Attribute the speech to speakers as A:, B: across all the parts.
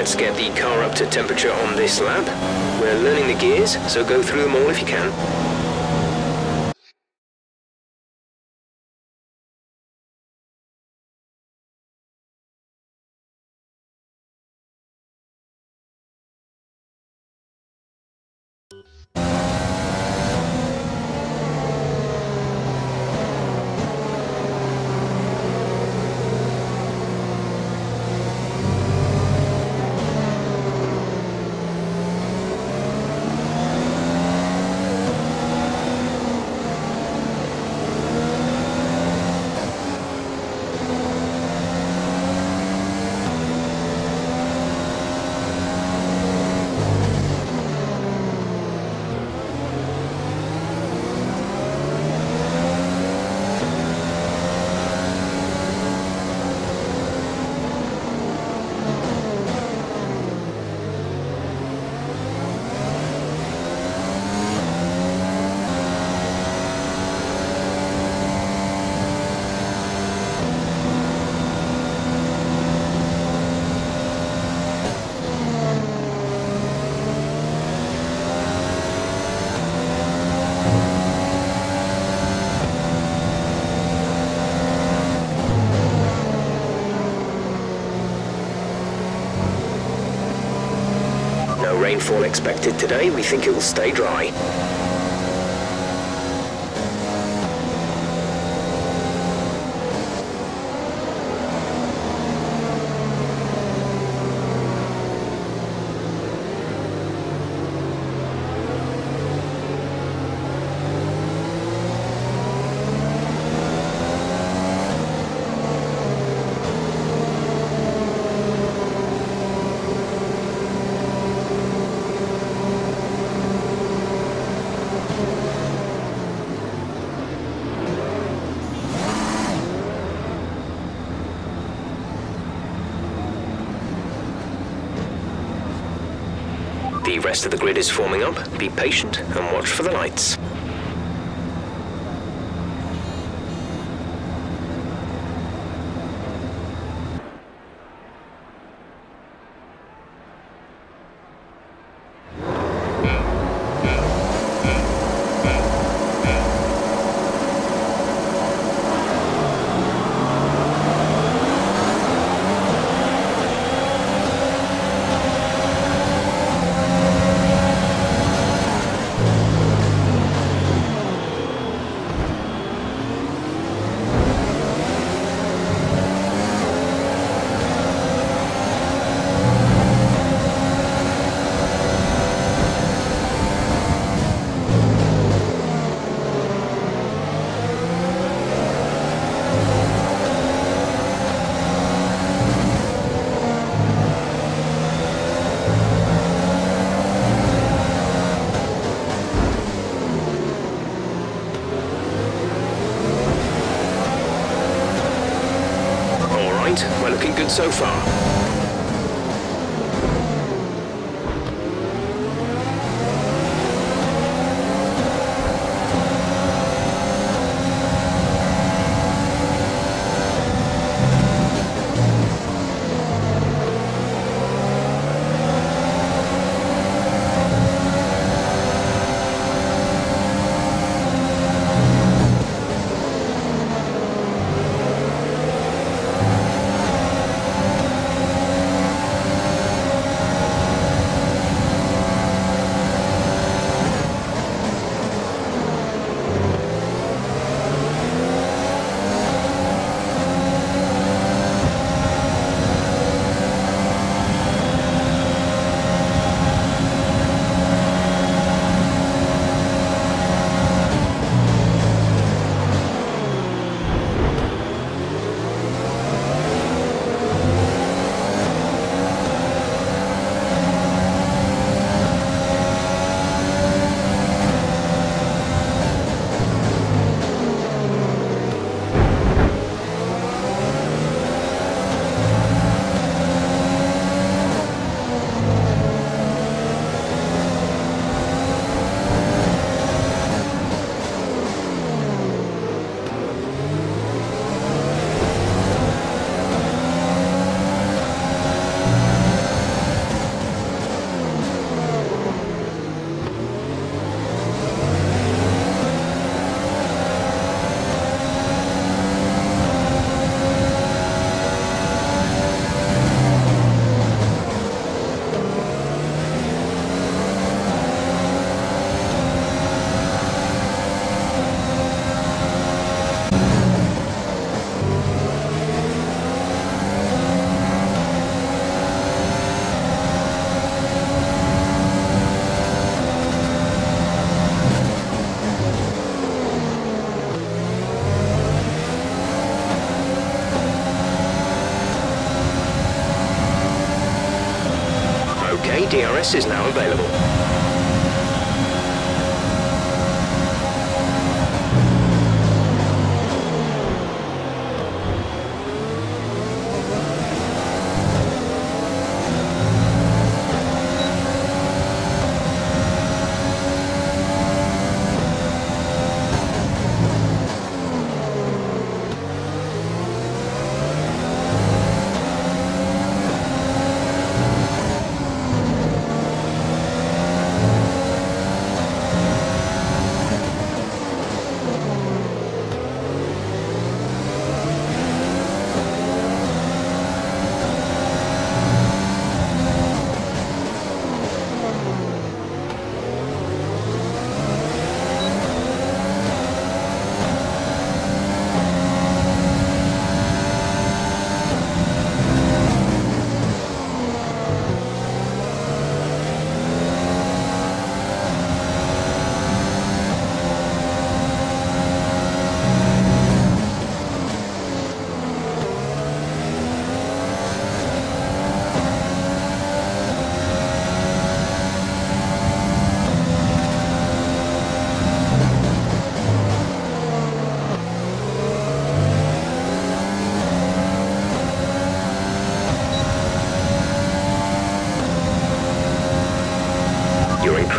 A: let's get the car up to temperature on this lap. We're learning the gears, so go through them all if you can. No rainfall expected today. We think it will stay dry. The rest of the grid is forming up. Be patient and watch for the lights. Is now available.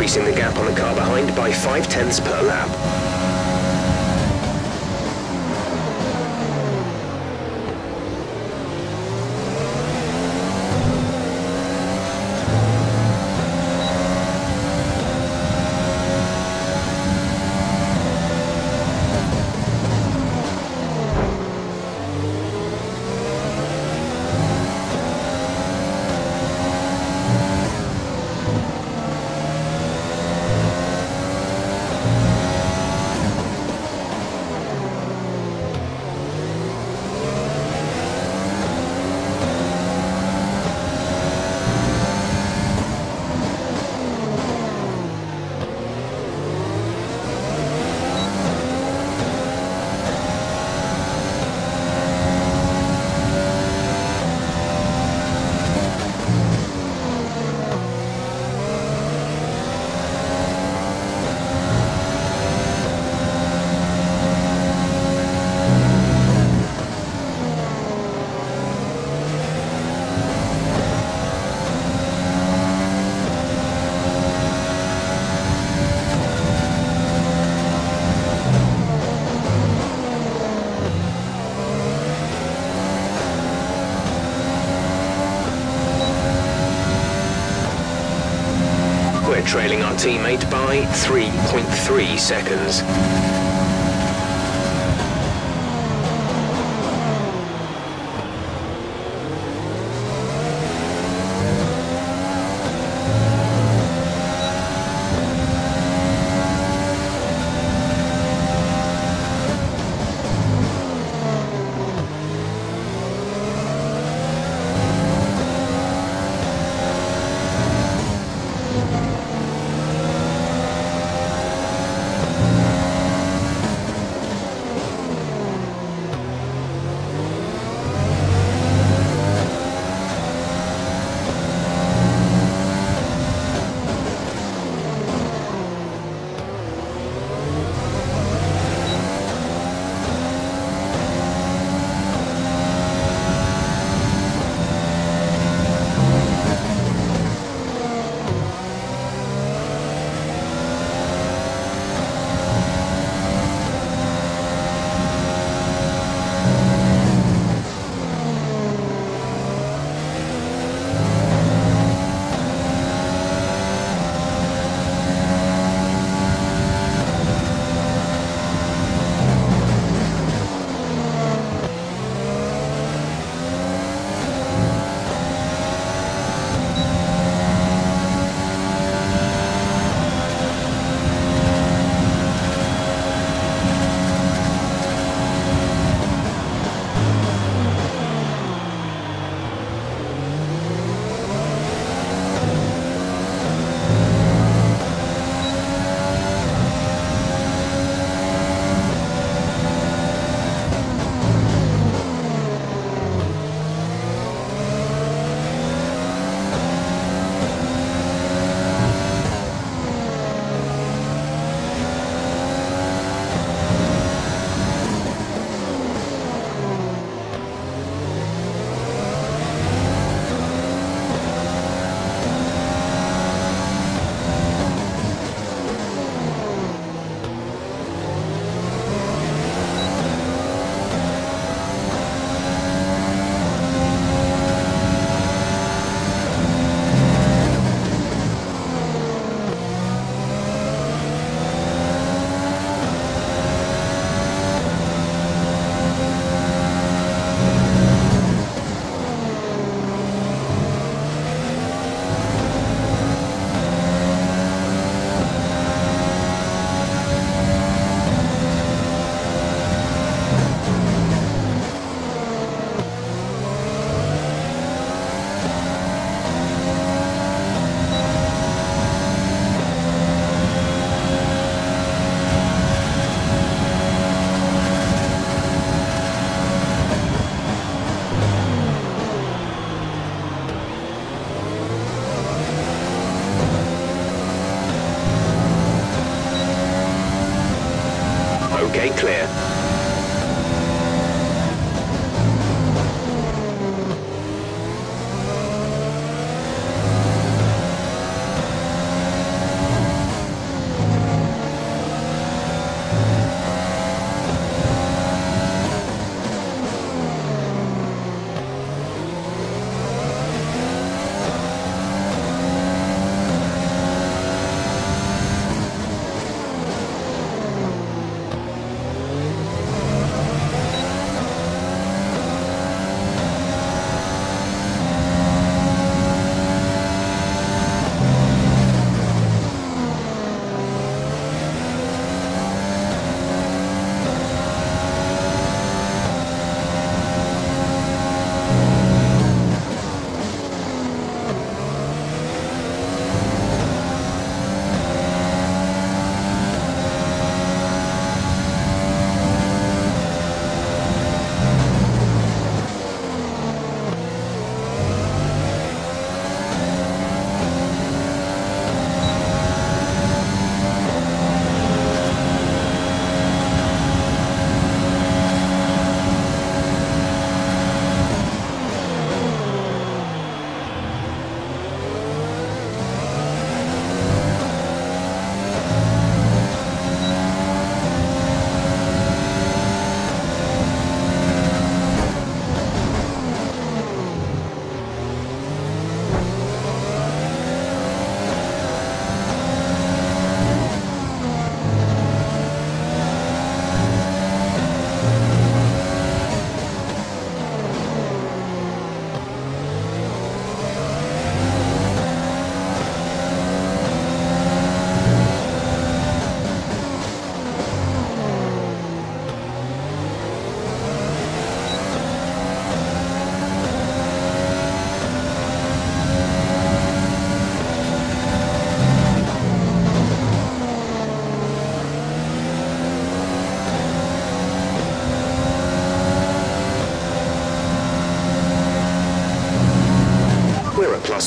A: increasing the gap on the car behind by 5 tenths per lap. Trailing our teammate by 3.3 seconds.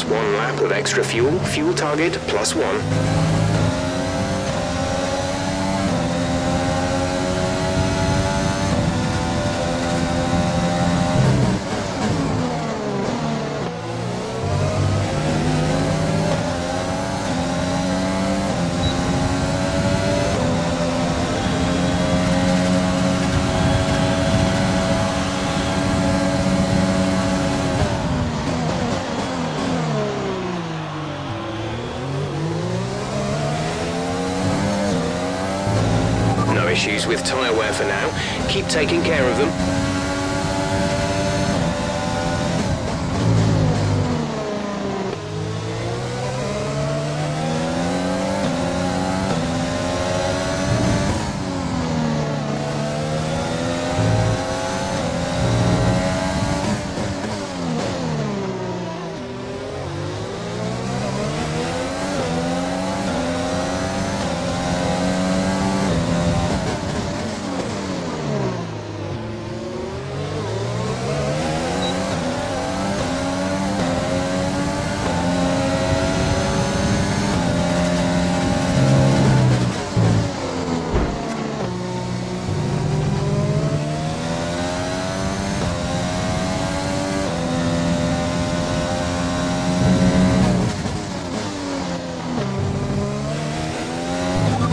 A: One lap of extra fuel. Fuel target plus one. Taking care of them.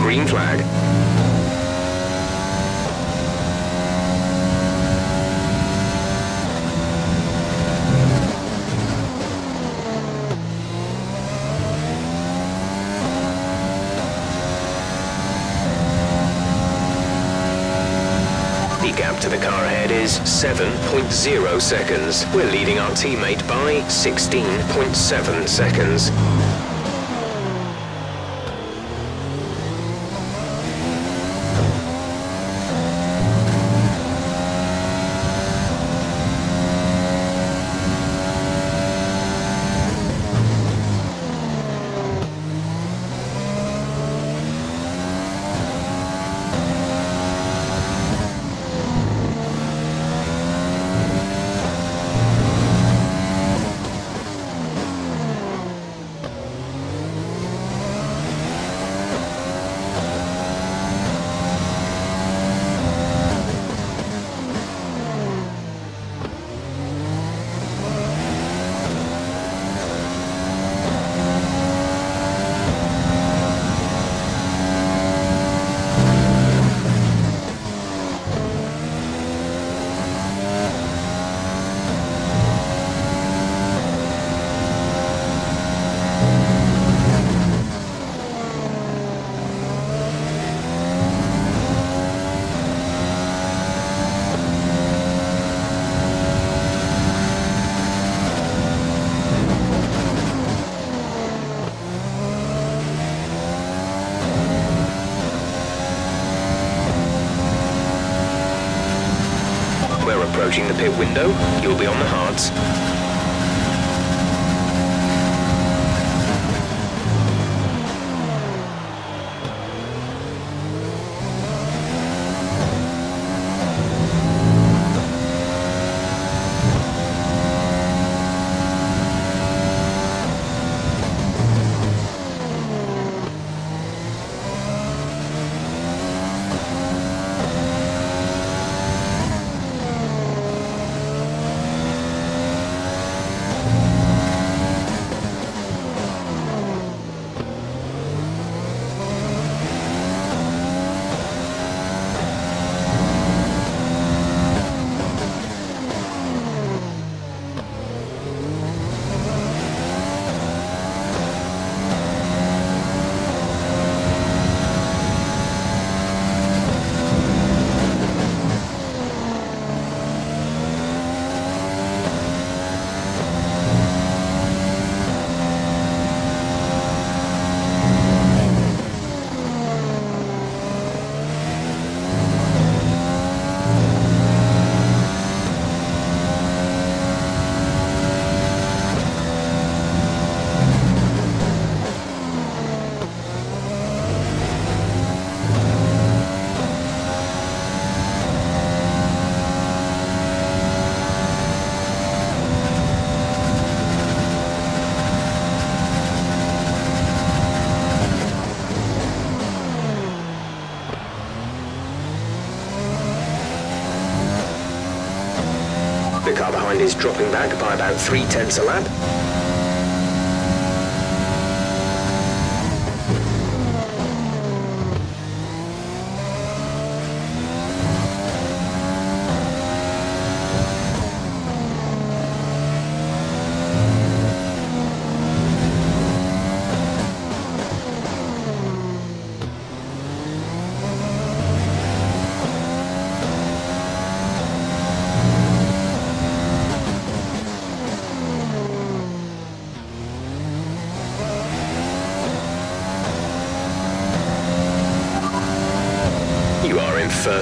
A: Green flag. The gap to the car ahead is 7.0 seconds. We're leading our teammate by 16.7 seconds. We're approaching the pit window. Is dropping back by about three tenths a lap.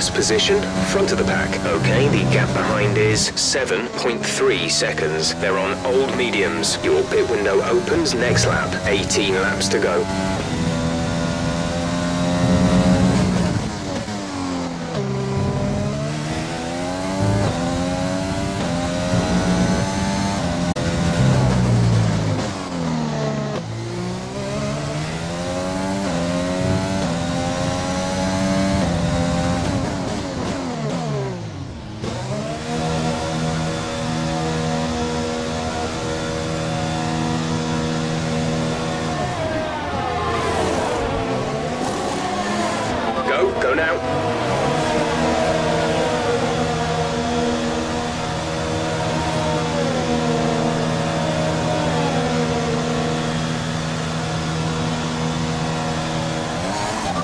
A: First position, front of the pack. Okay, the gap behind is 7.3 seconds. They're on old mediums. Your pit window opens next lap. 18 laps to go.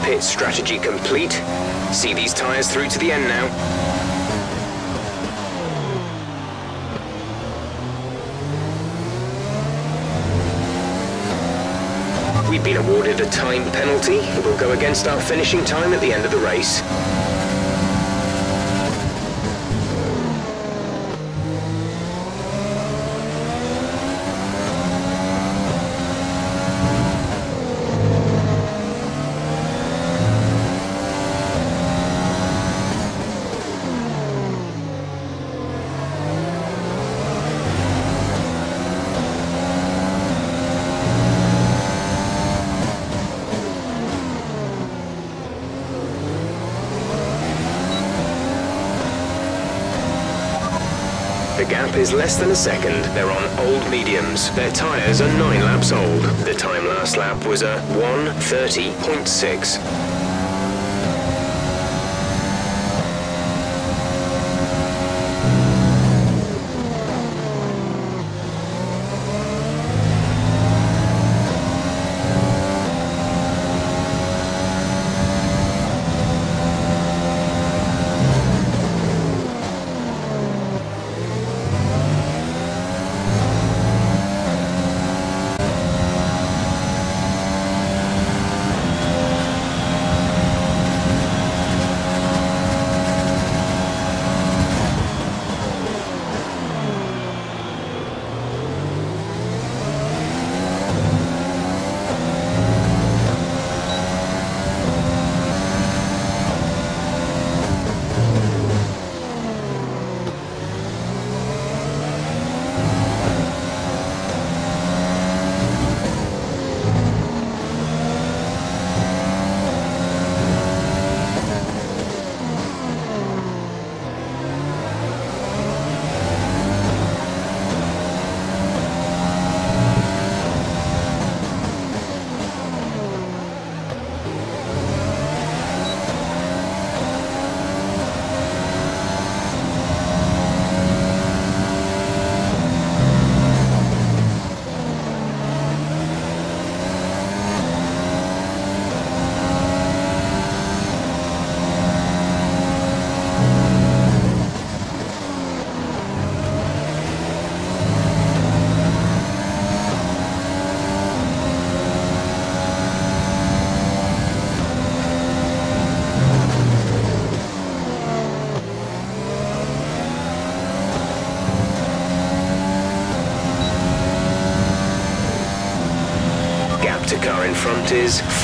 A: Pit strategy complete. See these tyres through to the end now. We've been awarded a time penalty. It will go against our finishing time at the end of the race. gap is less than a second. They're on old mediums. Their tyres are 9 laps old. The time last lap was a 130.6.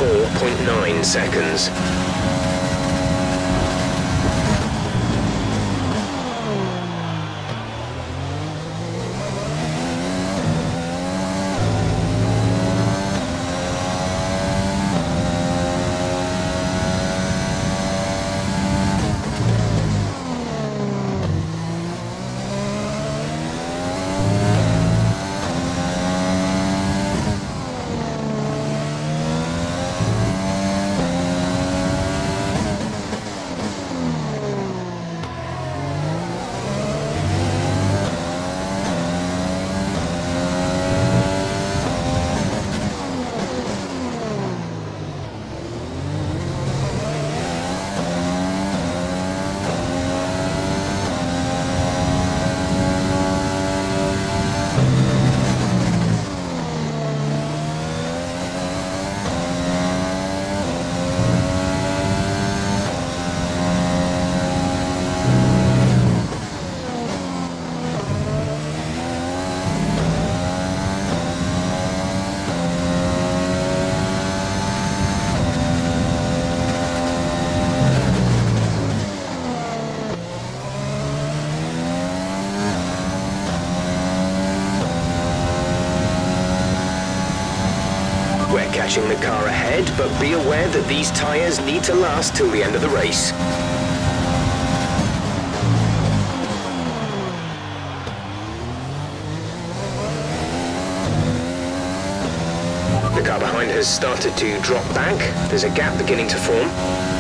A: 4.9 seconds. The car ahead, but be aware that these tyres need to last till the end of the race. The car behind has started to drop back. There's a gap beginning to form.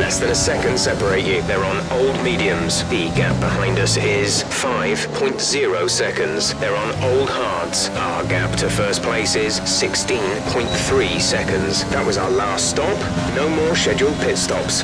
A: Less than a second separate you. They're on old mediums. The gap behind us is 5.0 seconds. They're on old hards. Our gap to first place is 16.3 seconds. That was our last stop. No more scheduled pit stops.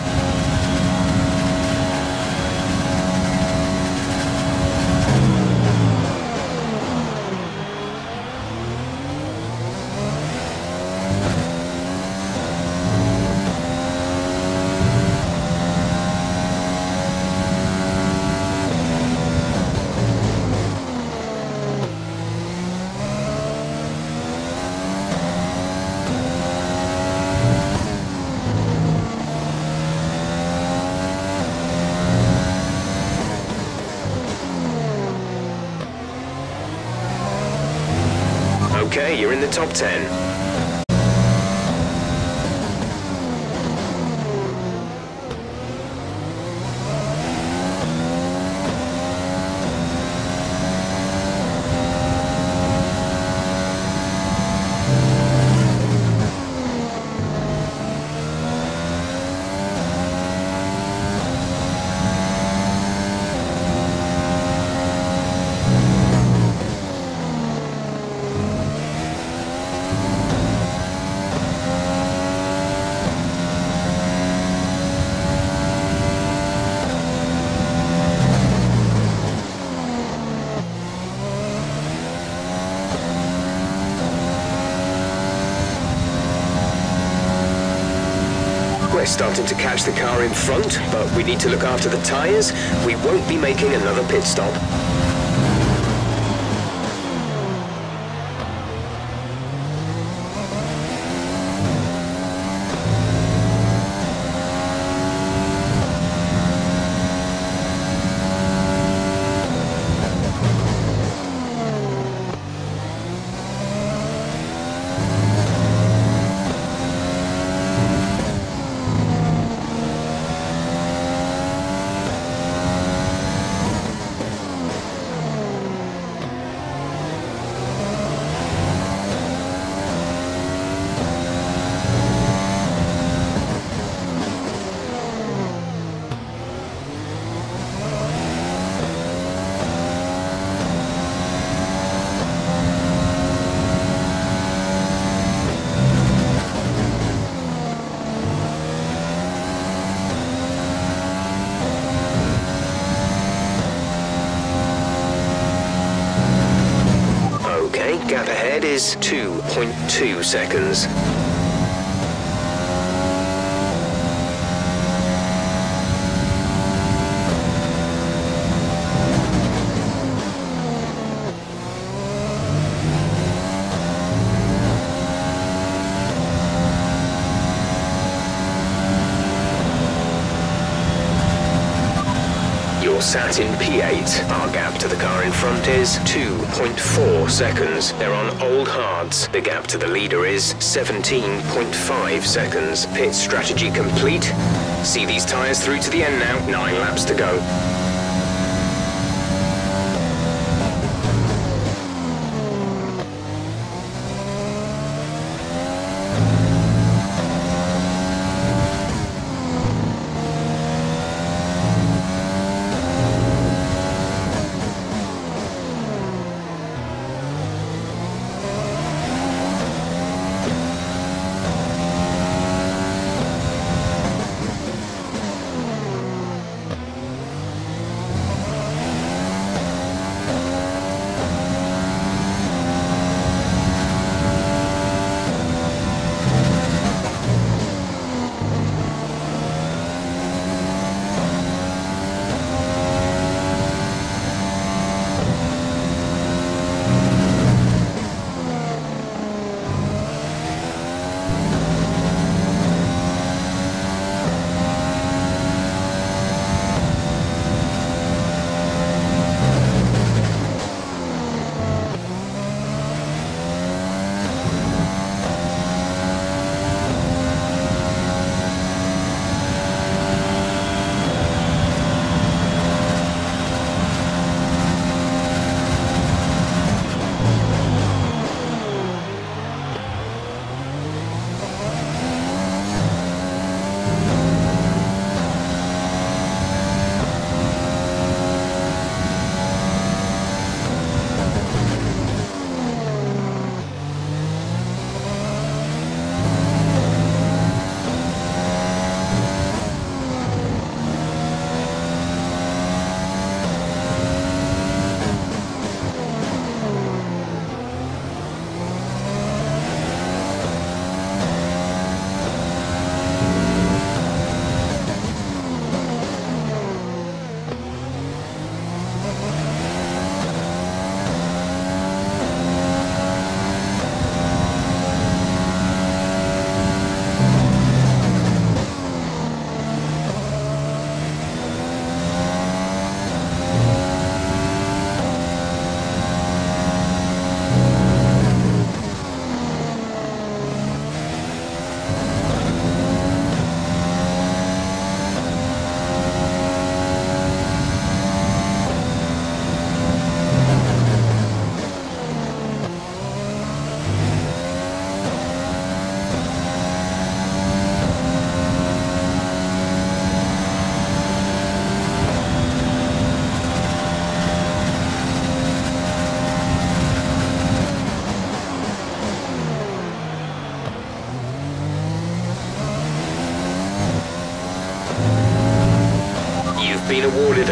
A: Starting to catch the car in front, but we need to look after the tyres. We won't be making another pit stop. Gap ahead is 2.2 seconds. You're sat in P8. To the car in front is 2.4 seconds. They're on old hards. The gap to the leader is 17.5 seconds. Pit strategy complete. See these tyres through to the end now. Nine laps to go.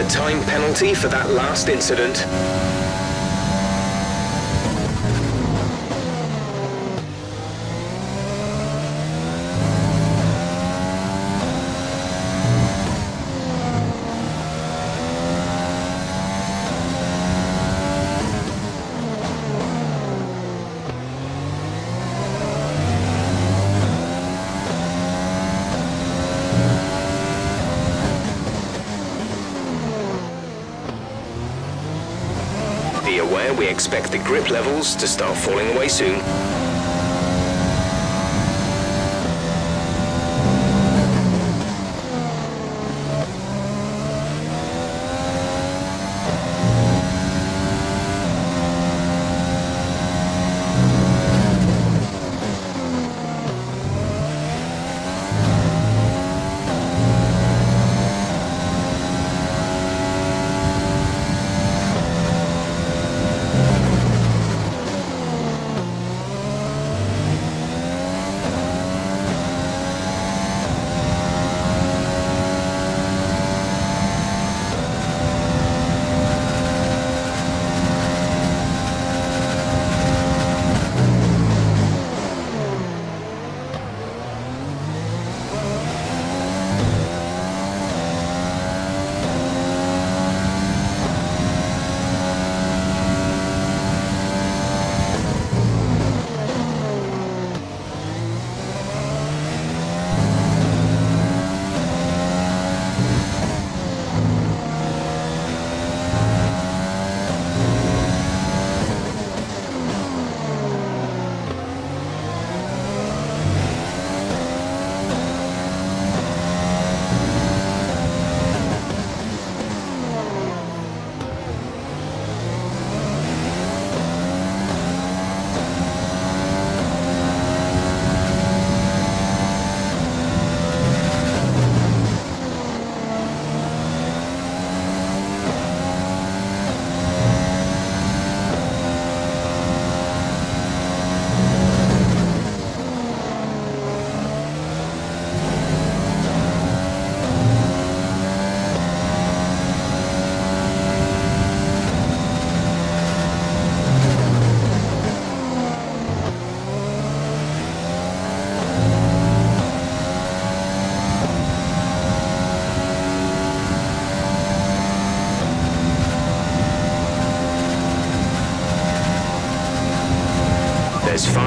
A: Time penalty for that last incident. Be aware we expect the grip levels to start falling away soon.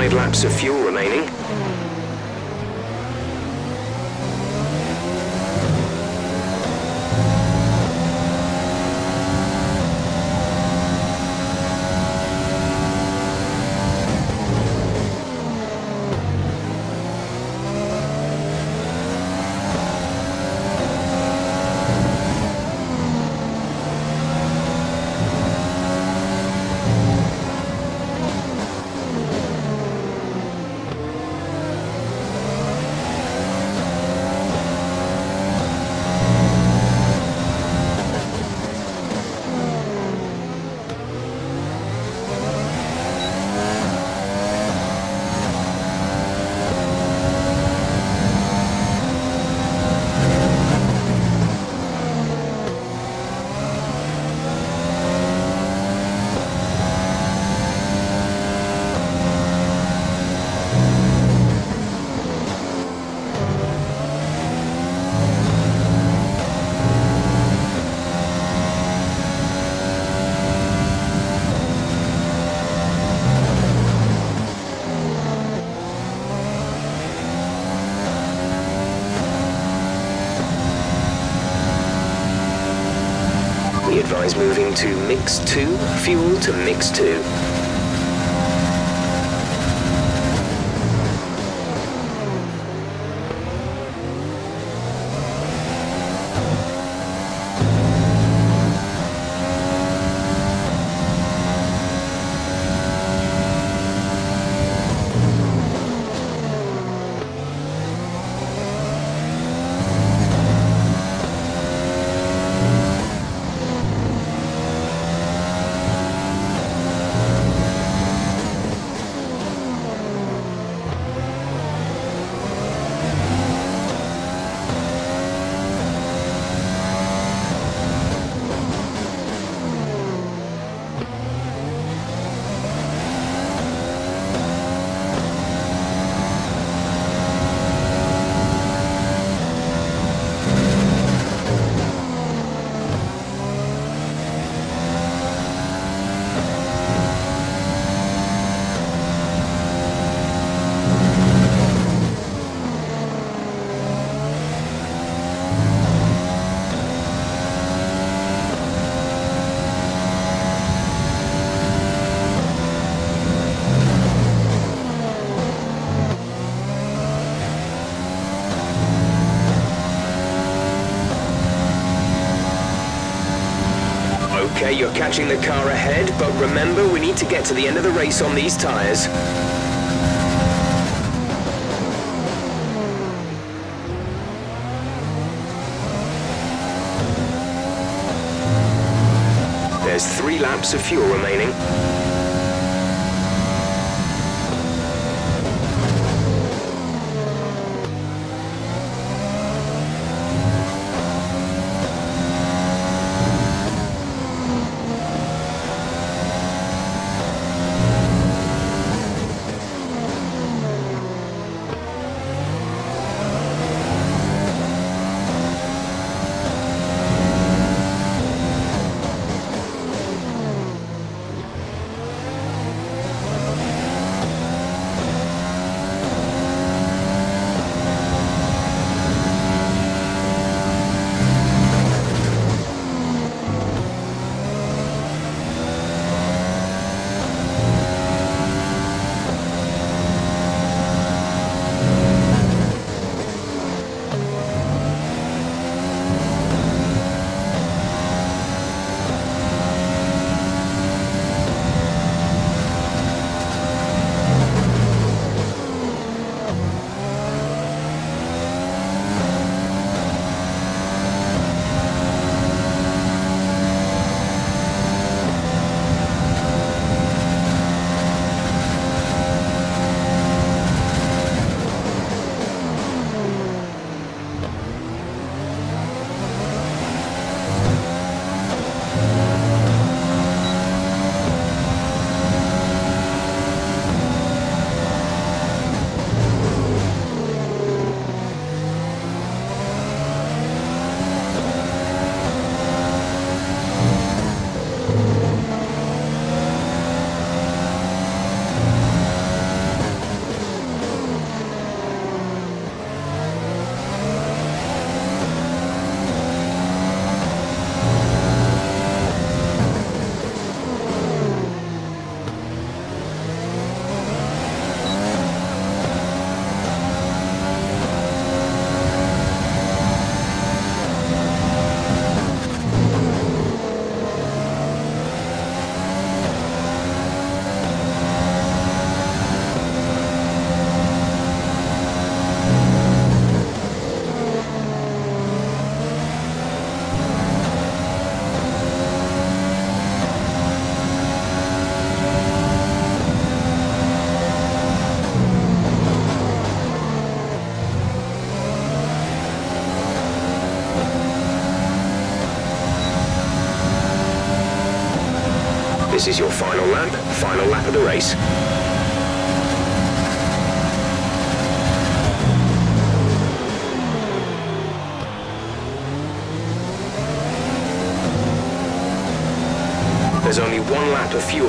A: Five laps of fuel remaining. To mix 2, fuel to mix 2. Okay, you're catching the car ahead, but remember we need to get to the end of the race on these tires. There's three laps of fuel remaining. Race. There's only one lap of fuel.